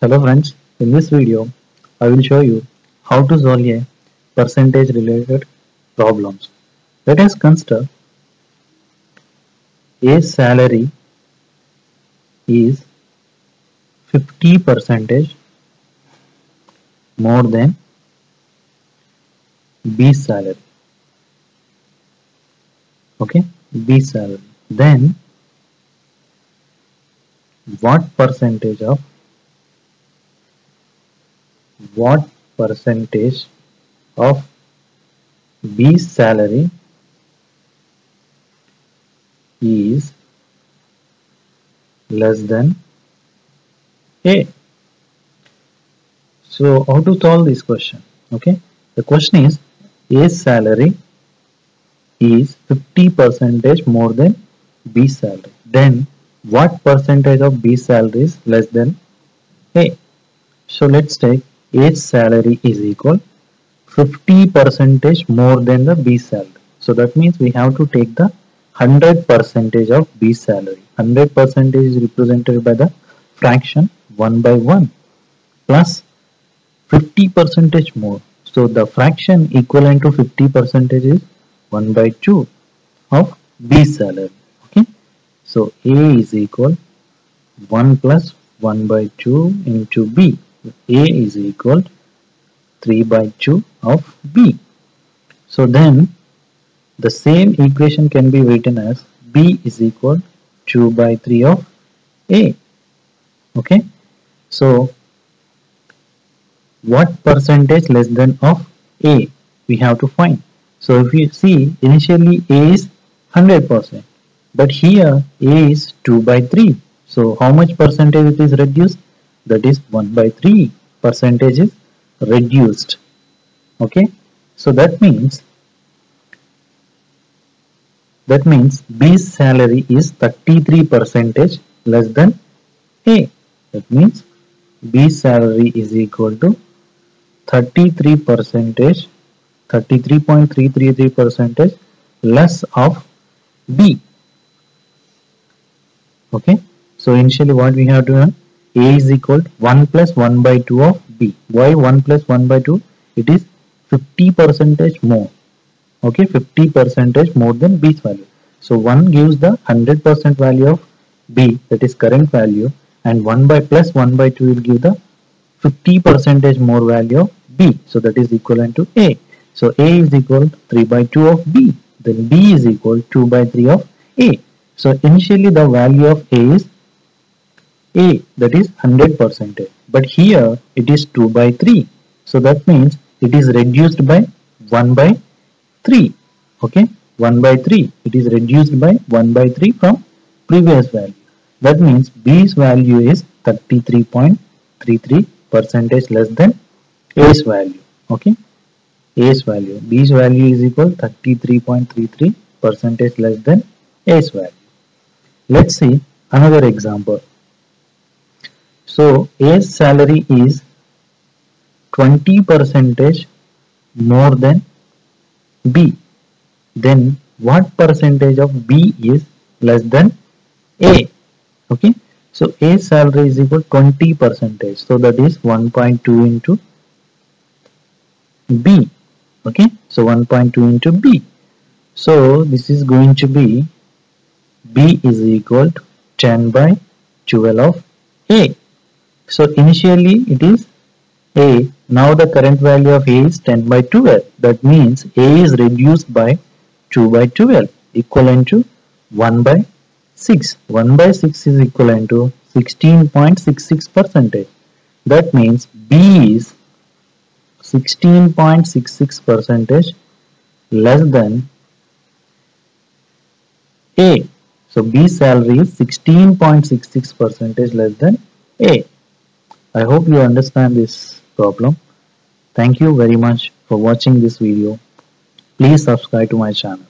Hello friends, in this video I will show you how to solve a percentage related problems. Let us consider a salary is 50 percentage more than B salary. Okay, B salary. Then what percentage of what percentage of B's salary is less than A. So how to solve this question? Okay, the question is A salary is 50 percentage more than B salary. Then what percentage of B salary is less than A? So let's take A salary is equal 50 percentage more than the B salary. So that means we have to take the 100 percentage of B salary. 100 percentage is represented by the fraction 1 by 1 plus 50 percentage more. So the fraction equivalent to 50 percentage is 1 by 2 of B salary. Okay. So A is equal 1 plus 1 by 2 into B. A is equal 3 by 2 of B. So then the same equation can be written as B is equal 2 by 3 of A. Okay. So what percentage less than of A we have to find. So if you see initially A is 100% but here A is 2 by 3. So how much percentage it is reduced? That is 1 by 3 percentage is reduced. Okay. So that means that means B's salary is 33 percentage less than A. That means B's salary is equal to 33 percentage 33.333 percentage less of B. Okay. So initially what we have done A is equal to 1 plus 1 by 2 of B. Why 1 plus 1 by 2? It is 50 percentage more. Okay, 50 percentage more than B's value. So 1 gives the 100 percent value of B that is current value and 1 by plus 1 by 2 will give the 50 percentage more value of B. So that is equivalent to A. So A is equal to 3 by 2 of B. Then B is equal to 2 by 3 of A. So initially the value of A is A that is 100 percentage. But here it is 2 by 3. So that means it is reduced by 1 by 3. Okay. 1 by 3. It is reduced by 1 by 3 from previous value. That means B's value is 33.33 percentage less than A's value. Okay. A's value. B's value is equal 33.33 percentage less than A's value. Let's see another example. So A's salary is 20 percentage more than B. Then what percentage of B is less than A? Okay. So A salary is equal 20 percentage. So that is 1.2 into B. Okay. So 1.2 into B. So this is going to be B is equal to 10 by 12 of A. So initially it is A. Now the current value of A is 10 by 12. That means A is reduced by 2 by 12 equivalent to 1 by 6. 1 by 6 is equivalent to 16.66 percentage. That means B is 16.66 percentage less than A. So B salary is 16.66 percentage less than A. I hope you understand this problem. Thank you very much for watching this video. Please subscribe to my channel.